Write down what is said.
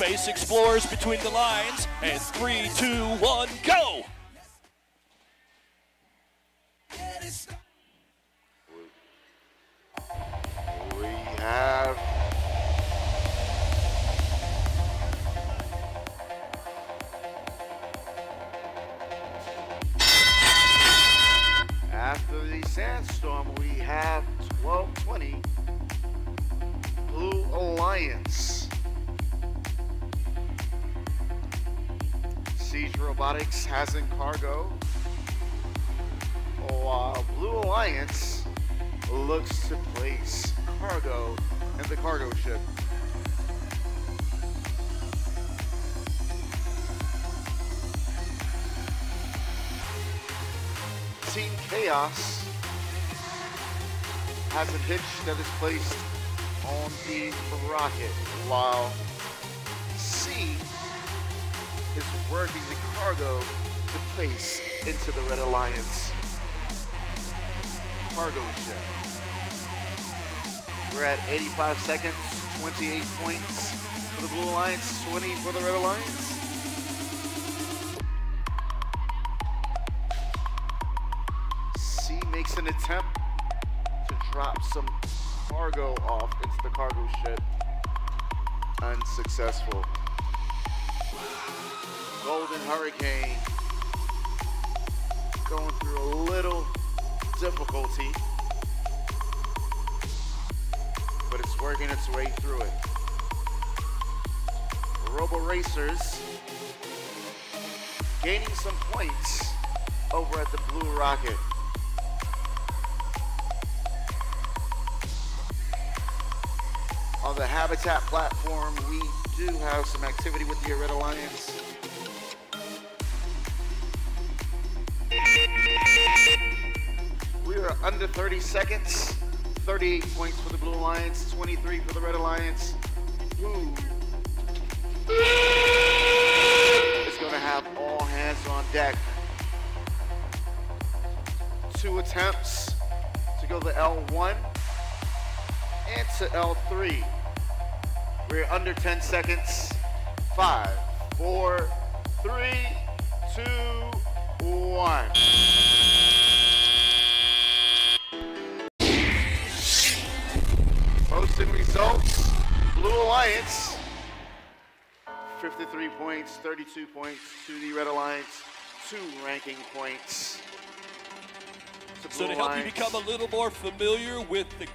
Space explores between the lines. And three, two, one, go! We have After the sandstorm, we have 1220 Blue Alliance. Siege Robotics has in cargo. While uh, Blue Alliance looks to place cargo in the cargo ship. Team Chaos has a hitch that is placed on the rocket, while is working the cargo to place into the Red Alliance cargo ship. We're at 85 seconds, 28 points for the Blue Alliance, 20 for the Red Alliance. C makes an attempt to drop some cargo off into the cargo ship. Unsuccessful. Hurricane going through a little difficulty, but it's working its way through it. Robo Racers gaining some points over at the Blue Rocket. On the Habitat platform, we do have some activity with the Red Alliance. Under 30 seconds. 38 points for the Blue Alliance, 23 for the Red Alliance. Is going to have all hands on deck. Two attempts to go to L1 and to L3. We're under 10 seconds. Five, four, three, Posting results. Blue Alliance, 53 points, 32 points to the Red Alliance, two ranking points. to So Blue to help you become a little more familiar with the